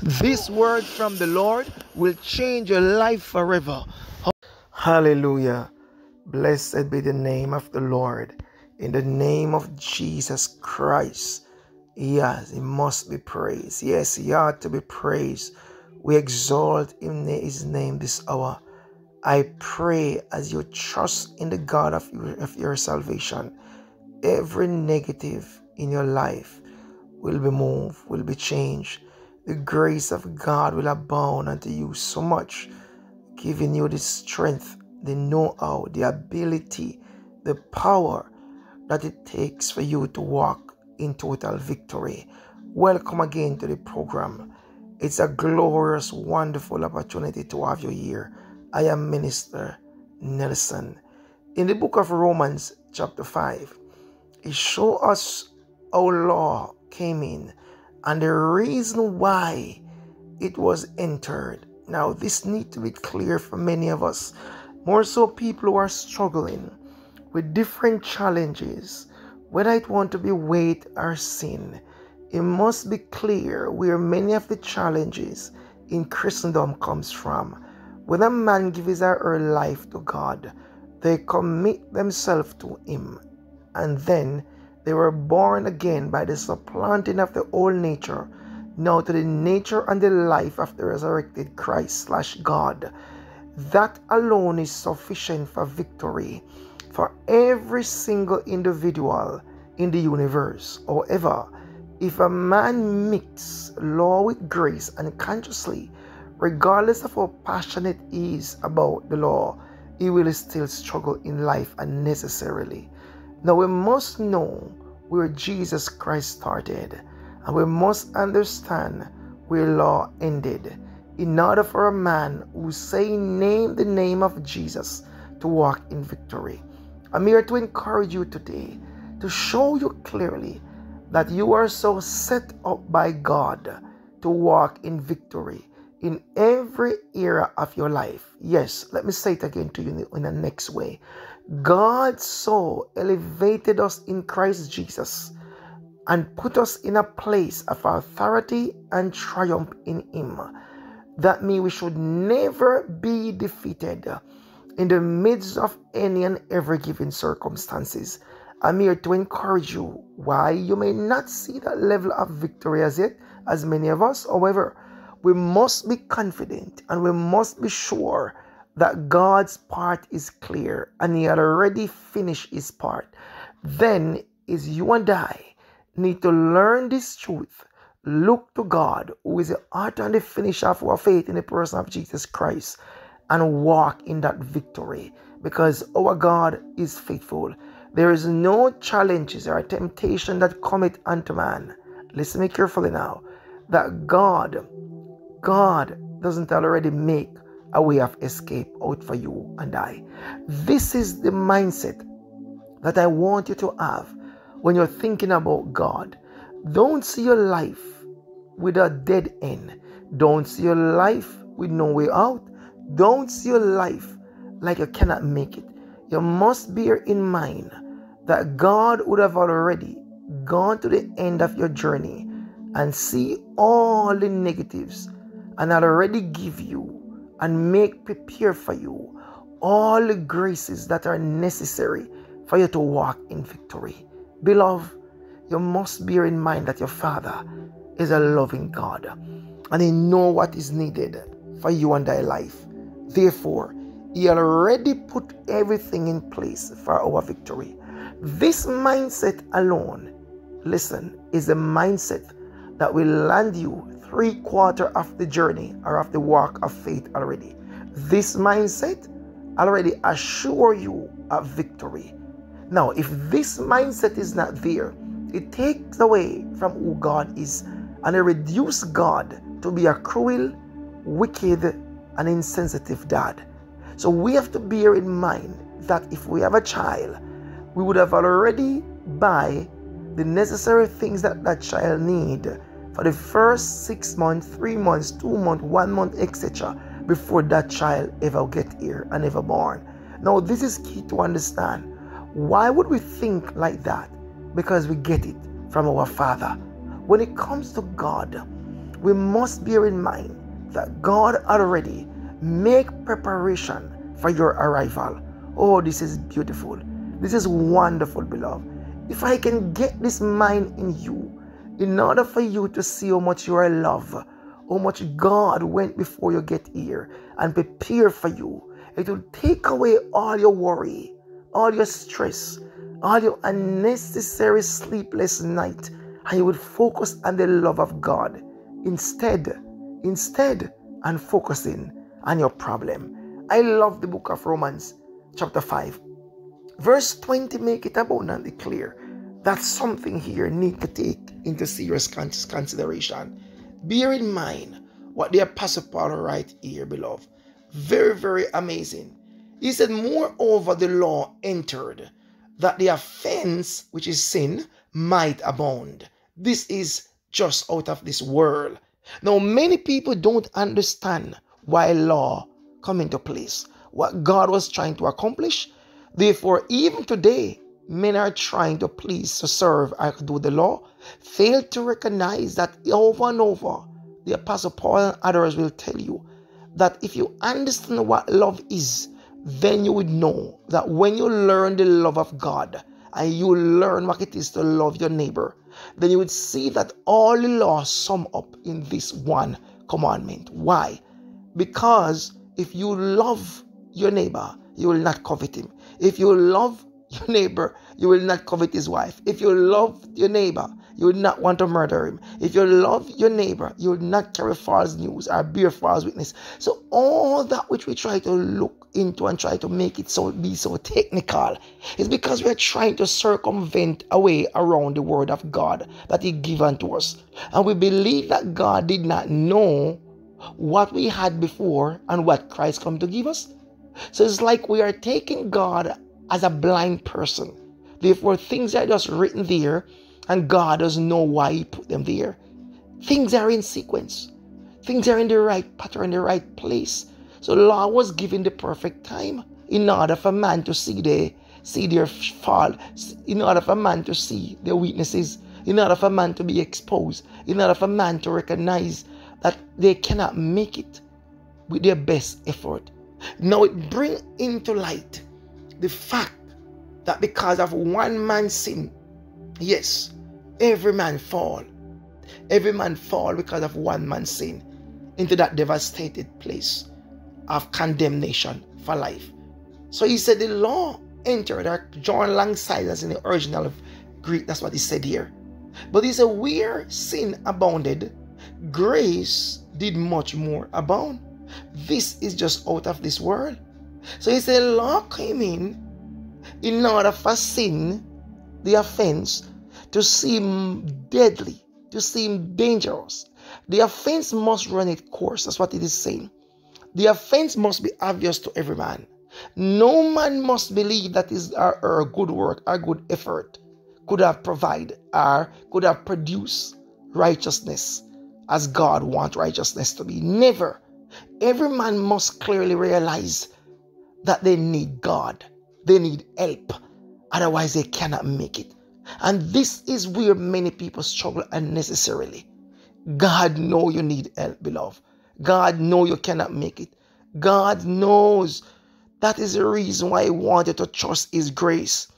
This word from the Lord will change your life forever. Hallelujah. Blessed be the name of the Lord. In the name of Jesus Christ. Yes, he must be praised. Yes, he ought to be praised. We exalt in his name this hour. I pray as you trust in the God of your, of your salvation, every negative in your life will be moved, will be changed. The grace of God will abound unto you so much, giving you the strength, the know how, the ability, the power that it takes for you to walk in total victory. Welcome again to the program. It's a glorious, wonderful opportunity to have you here. I am Minister Nelson. In the book of Romans, chapter 5, it shows us how law came in and the reason why it was entered. Now, this needs to be clear for many of us, more so people who are struggling with different challenges, whether it want to be weight or sin. It must be clear where many of the challenges in Christendom comes from. When a man gives her life to God, they commit themselves to Him, and then they were born again by the supplanting of the old nature, now to the nature and the life of the resurrected Christ slash God. That alone is sufficient for victory for every single individual in the universe. However, if a man mix law with grace unconsciously, regardless of how passionate he is about the law, he will still struggle in life unnecessarily. Now we must know where Jesus Christ started, and we must understand where law ended in order for a man who say name the name of Jesus to walk in victory. I'm here to encourage you today to show you clearly that you are so set up by God to walk in victory in every era of your life. Yes, let me say it again to you in the next way. God so elevated us in Christ Jesus and put us in a place of authority and triumph in Him. That means we should never be defeated in the midst of any and every given circumstances. I'm here to encourage you why you may not see that level of victory as yet, as many of us. However, we must be confident and we must be sure that God's part is clear and He had already finished His part, then is you and I need to learn this truth. Look to God, who is the author and the finisher of our faith in the person of Jesus Christ, and walk in that victory because our God is faithful. There is no challenges or temptation that cometh unto man. Listen me carefully now. That God, God doesn't already make a way of escape out for you and I. This is the mindset that I want you to have when you're thinking about God. Don't see your life with a dead end. Don't see your life with no way out. Don't see your life like you cannot make it. You must bear in mind that God would have already gone to the end of your journey and see all the negatives and already give you and make prepare for you all the graces that are necessary for you to walk in victory. Beloved, you must bear in mind that your Father is a loving God and He know what is needed for you and thy life. Therefore, He already put everything in place for our victory. This mindset alone, listen, is a mindset that will land you three quarter of the journey or of the walk of faith already. This mindset already assure you a victory. Now, if this mindset is not there, it takes away from who God is and it reduces God to be a cruel, wicked, and insensitive dad. So we have to bear in mind that if we have a child, we would have already buy the necessary things that that child need for the first six months, three months, two months, one month, etc., before that child ever get here and ever born. Now, this is key to understand. Why would we think like that? Because we get it from our Father. When it comes to God, we must bear in mind that God already make preparation for your arrival. Oh, this is beautiful. This is wonderful, beloved. If I can get this mind in you, in order for you to see how much you are loved, how much God went before you get here and prepare for you, it will take away all your worry, all your stress, all your unnecessary sleepless night, and you would focus on the love of God instead, instead, and focusing on your problem. I love the book of Romans, chapter 5. Verse 20 make it abundantly clear that something here need to take into serious consideration. Bear in mind what the Apostle Paul write here, beloved. Very, very amazing. He said, Moreover, the law entered that the offense, which is sin, might abound. This is just out of this world. Now, many people don't understand why law come into place, what God was trying to accomplish. Therefore, even today, men are trying to please, to serve, and do the law, fail to recognize that over and over, the Apostle Paul and others will tell you that if you understand what love is, then you would know that when you learn the love of God and you learn what it is to love your neighbor, then you would see that all the laws sum up in this one commandment. Why? Because if you love your neighbor, you will not covet him. If you love your neighbor, you will not covet his wife. If you love your neighbor, you will not want to murder him. If you love your neighbor, you will not carry false news or bear false witness. So all that which we try to look into and try to make it so be so technical is because we're trying to circumvent a way around the word of God that He given to us. And we believe that God did not know what we had before and what Christ come to give us. So it's like we are taking God as a blind person. Therefore, things are just written there, and God doesn't know why He put them there. Things are in sequence, things are in the right pattern, in the right place. So, law was given the perfect time in order for man to see the see their fall, in order for man to see their weaknesses, in order for man to be exposed, in order for man to recognize that they cannot make it with their best effort. Now it bring into light the fact that because of one man's sin, yes, every man fall. Every man fall because of one man's sin into that devastated place of condemnation for life. So he said the law entered or joined alongside us in the original of Greek. That's what he said here. But he said, where sin abounded, grace did much more abound. This is just out of this world. So he said, law came in in order for sin, the offense, to seem deadly, to seem dangerous. The offense must run its course. That's what it is saying. The offense must be obvious to every man. No man must believe that his or her good work or good effort could have provided or could have produced righteousness as God wants righteousness to be. Never. Every man must clearly realize that they need God. They need help. Otherwise, they cannot make it. And this is where many people struggle unnecessarily. God know you need help, beloved. God know you cannot make it. God knows that is the reason why he wanted to trust his grace.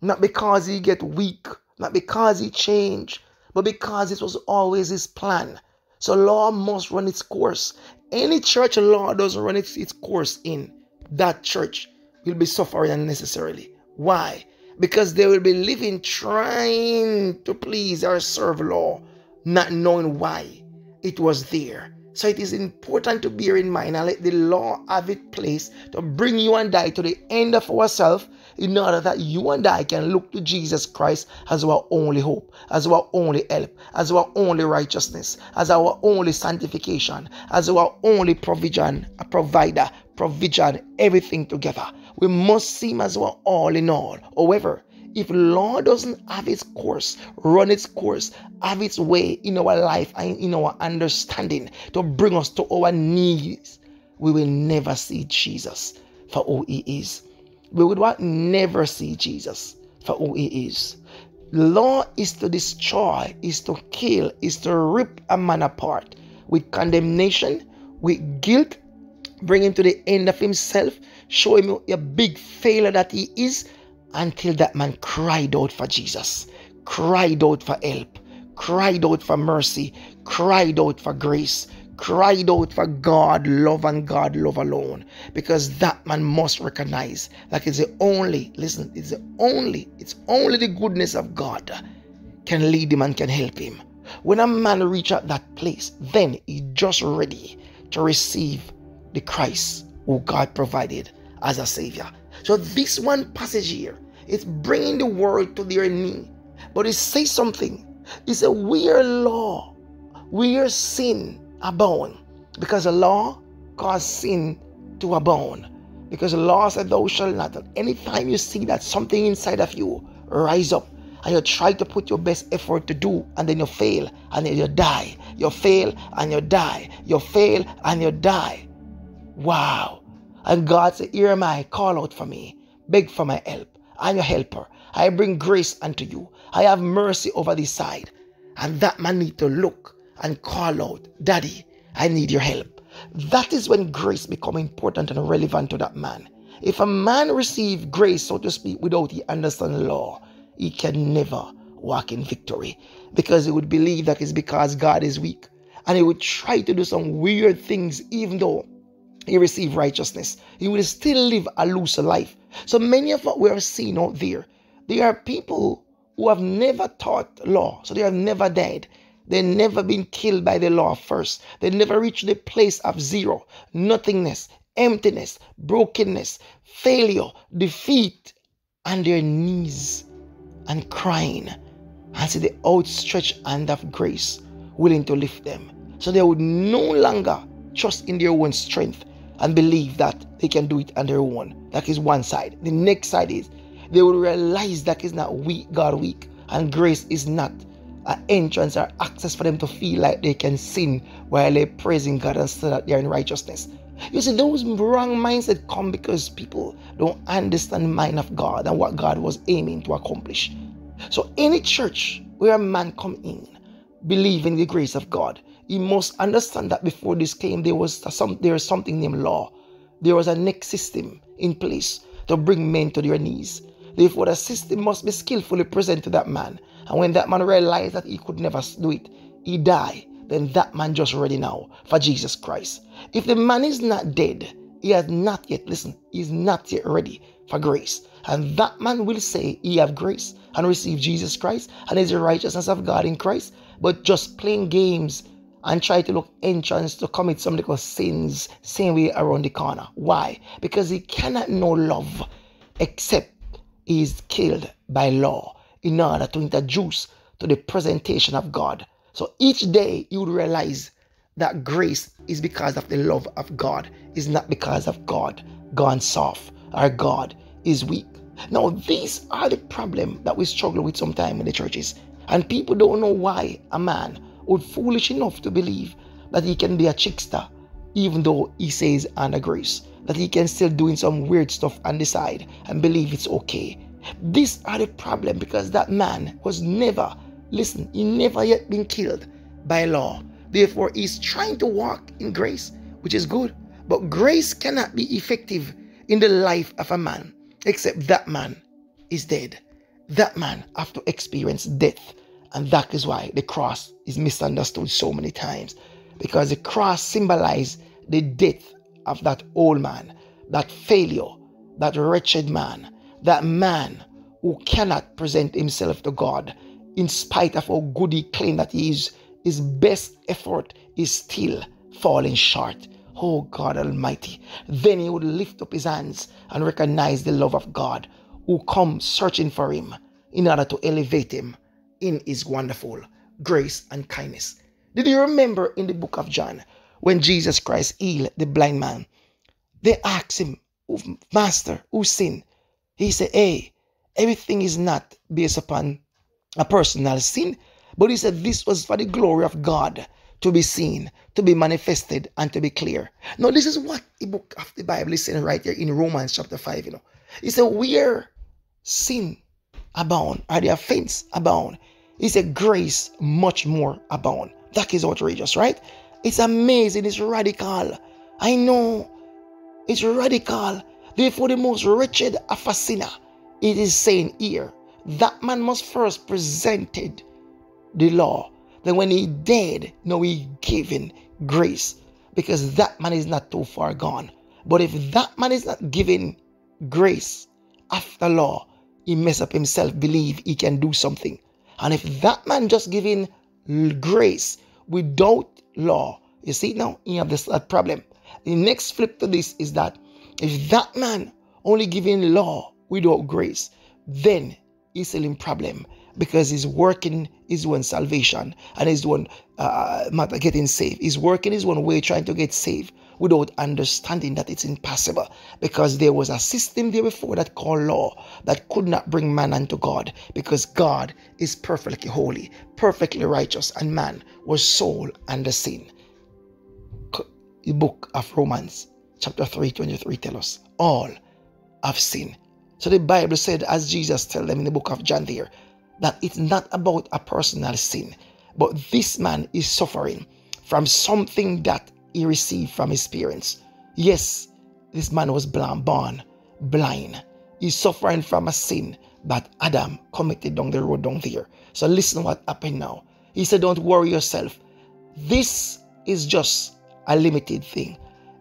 Not because he get weak, not because he change, but because it was always his plan. So law must run its course. Any church law doesn't run its, its course in that church will be suffering unnecessarily. Why? Because they will be living trying to please or serve law, not knowing why it was there. So it is important to bear in mind and let the law have its place to bring you and I to the end of ourselves in order that you and I can look to Jesus Christ as our only hope, as our only help, as our only righteousness, as our only sanctification, as our only provision, a provider, provision, everything together. We must see him as our all in all. However, if law doesn't have its course, run its course, have its way in our life and in our understanding to bring us to our knees, we will never see Jesus for who he is. We would what? Never see Jesus for who he is. Law is to destroy, is to kill, is to rip a man apart. with condemnation, with guilt, bring him to the end of himself, show him a big failure that he is, until that man cried out for Jesus, cried out for help, cried out for mercy, cried out for grace, cried out for God love and God love alone. Because that man must recognize like it's the only listen it's the only it's only the goodness of God can lead him and can help him. When a man reach at that place then he just ready to receive the Christ who God provided as a savior so this one passage here is bringing the world to their knee but it says something it's a weird law we are sin abound because the law caused sin to abound. Because the law said, Thou shalt not. And anytime you see that something inside of you rise up and you try to put your best effort to do, and then you fail and then you die. You fail and you die. You fail and you die. Wow. And God said, Here am I, call out for me, beg for my help. I'm your helper. I bring grace unto you. I have mercy over this side. And that man need to look and call out, Daddy, I need your help. That is when grace become important and relevant to that man. If a man receive grace, so to speak, without he understand law, he can never walk in victory because he would believe that it's because God is weak. And he would try to do some weird things even though he received righteousness. He will still live a loose life. So many of what we are seeing out there, they are people who have never taught law. So they have never died. They've never been killed by the law first. They never reached the place of zero, nothingness, emptiness, brokenness, failure, defeat, and their knees and crying and see the outstretched hand of grace willing to lift them. So they would no longer trust in their own strength and believe that they can do it on their own. That is one side. The next side is they will realize that is not weak, God weak, and grace is not an entrance or access for them to feel like they can sin while they're praising God and still that they're in righteousness. You see, those wrong mindset come because people don't understand the mind of God and what God was aiming to accomplish. So any church where a man come in, believing the grace of God, he must understand that before this came, there was some there is something named law. There was a next system in place to bring men to their knees. Therefore, the system must be skillfully presented to that man and when that man realized that he could never do it, he died. Then that man just ready now for Jesus Christ. If the man is not dead, he has not yet, listen, he's not yet ready for grace. And that man will say he have grace and receive Jesus Christ and is the righteousness of God in Christ. But just playing games and try to look entrance to commit some little sins same way around the corner. Why? Because he cannot know love except he is killed by law in order to introduce to the presentation of God. So each day you would realize that grace is because of the love of God, is not because of God gone soft or God is weak. Now, these are the problem that we struggle with sometimes in the churches. And people don't know why a man would foolish enough to believe that he can be a trickster, even though he says under grace, that he can still doing some weird stuff on the side and believe it's okay. These are the problem because that man was never, listen, he never yet been killed by law. Therefore, he's trying to walk in grace, which is good. But grace cannot be effective in the life of a man except that man is dead. That man have to experience death. And that is why the cross is misunderstood so many times. Because the cross symbolizes the death of that old man, that failure, that wretched man that man who cannot present himself to God in spite of how good he claims that he is, his best effort is still falling short. Oh God Almighty. Then he would lift up his hands and recognize the love of God who comes searching for him in order to elevate him in his wonderful grace and kindness. Did you remember in the book of John when Jesus Christ healed the blind man? They asked him, oh, Master, who sinned? He said, Hey, everything is not based upon a personal sin, but he said this was for the glory of God to be seen, to be manifested, and to be clear. Now, this is what the book of the Bible is saying right here in Romans chapter 5. You know, he said, Where sin abound, or the offense abound, he said, Grace much more abound. That is outrageous, right? It's amazing. It's radical. I know. It's radical. Therefore, the most wretched of a sinner, it is saying here, that man must first presented the law. Then when he dead, now he given grace. Because that man is not too far gone. But if that man is not given grace after law, he mess up himself, believe he can do something. And if that man just giving grace without law, you see now, you have this problem. The next flip to this is that if that man only giving law without grace, then he's still in problem because he's working his one salvation and his one uh, matter getting saved. He's working his one way trying to get saved without understanding that it's impossible because there was a system there before that called law that could not bring man unto God because God is perfectly holy, perfectly righteous, and man was soul under sin. The book of Romans, chapter 3, 23 tell us all have sinned. So the Bible said, as Jesus told them in the book of John there, that it's not about a personal sin, but this man is suffering from something that he received from his parents. Yes, this man was blind, born blind. He's suffering from a sin that Adam committed down the road down there. So listen what happened now. He said, Don't worry yourself. This is just a limited thing.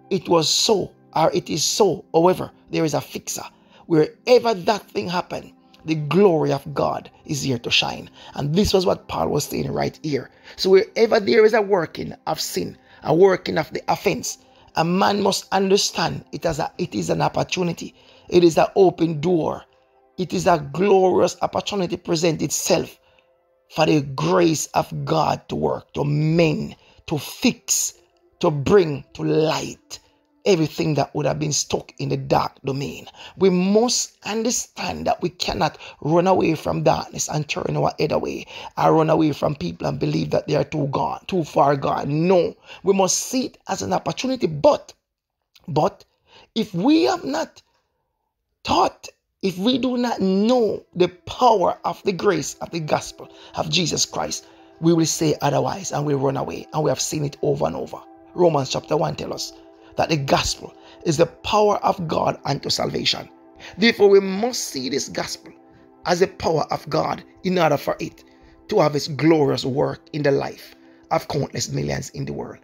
It was so, or it is so. However, there is a fixer. Wherever that thing happened, the glory of God is here to shine. And this was what Paul was saying right here. So wherever there is a working of sin, a working of the offense, a man must understand it as a, it is an opportunity. It is an open door. It is a glorious opportunity present itself for the grace of God to work, to mend, to fix, to bring to light everything that would have been stuck in the dark domain. We must understand that we cannot run away from darkness and turn our head away or run away from people and believe that they are too gone, too far gone. No, we must see it as an opportunity. But, but if we have not taught, if we do not know the power of the grace of the gospel of Jesus Christ, we will say otherwise and we run away. And we have seen it over and over. Romans chapter 1 tells us that the gospel is the power of God unto salvation. Therefore, we must see this gospel as the power of God in order for it to have its glorious work in the life of countless millions in the world.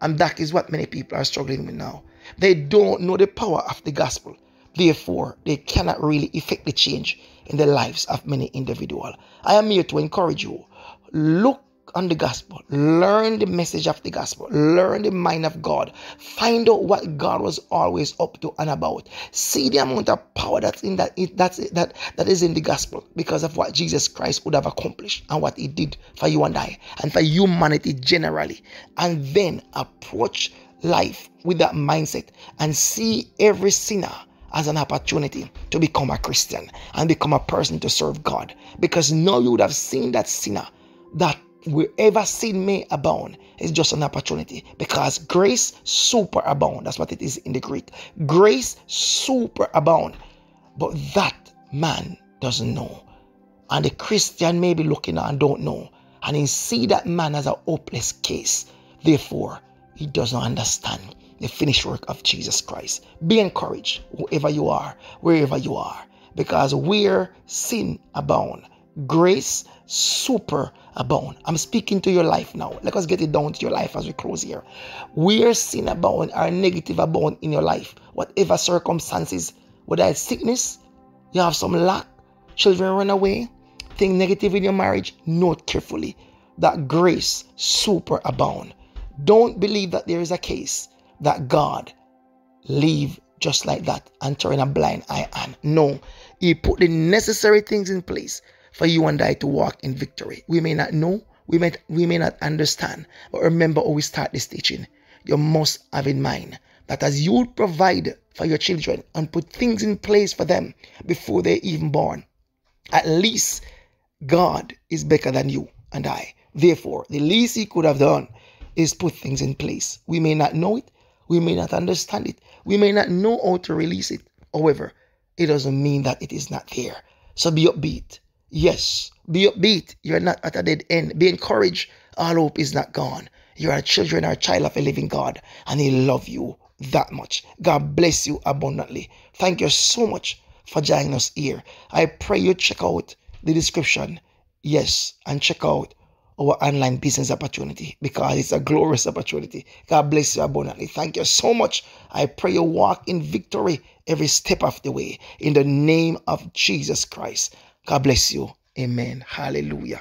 And that is what many people are struggling with now. They don't know the power of the gospel. Therefore, they cannot really effect the change in the lives of many individuals. I am here to encourage you. Look on the gospel, learn the message of the gospel, learn the mind of God, find out what God was always up to and about. See the amount of power that's in that that's that that is in the gospel because of what Jesus Christ would have accomplished and what he did for you and I and for humanity generally. And then approach life with that mindset and see every sinner as an opportunity to become a Christian and become a person to serve God. Because now you would have seen that sinner that wherever sin may abound is just an opportunity because grace super abound. That's what it is in the greek. Grace super abound. But that man doesn't know. And the christian may be looking and don't know. And he see that man as a hopeless case. Therefore he does not understand the finished work of jesus christ. Be encouraged whoever you are wherever you are. Because where sin abound grace super abound. I'm speaking to your life now. Let us get it down to your life as we close here. Where sin abound or negative abound in your life, whatever circumstances, whether it's sickness, you have some lack, children run away, think negative in your marriage, note carefully that grace super abound. Don't believe that there is a case that God leave just like that and turn a blind eye on. No, He put the necessary things in place for you and I to walk in victory. We may not know, we may, we may not understand, but remember how we start this teaching. You must have in mind that as you provide for your children and put things in place for them before they're even born, at least God is better than you and I. Therefore, the least He could have done is put things in place. We may not know it, we may not understand it, we may not know how to release it. However, it doesn't mean that it is not there. So be upbeat, Yes, be upbeat. You're not at a dead end. Be encouraged. All hope is not gone. You are children or child of a living God, and He love you that much. God bless you abundantly. Thank you so much for joining us here. I pray you check out the description. Yes, and check out our online business opportunity because it's a glorious opportunity. God bless you abundantly. Thank you so much. I pray you walk in victory every step of the way in the name of Jesus Christ. God bless you. Amen. Hallelujah.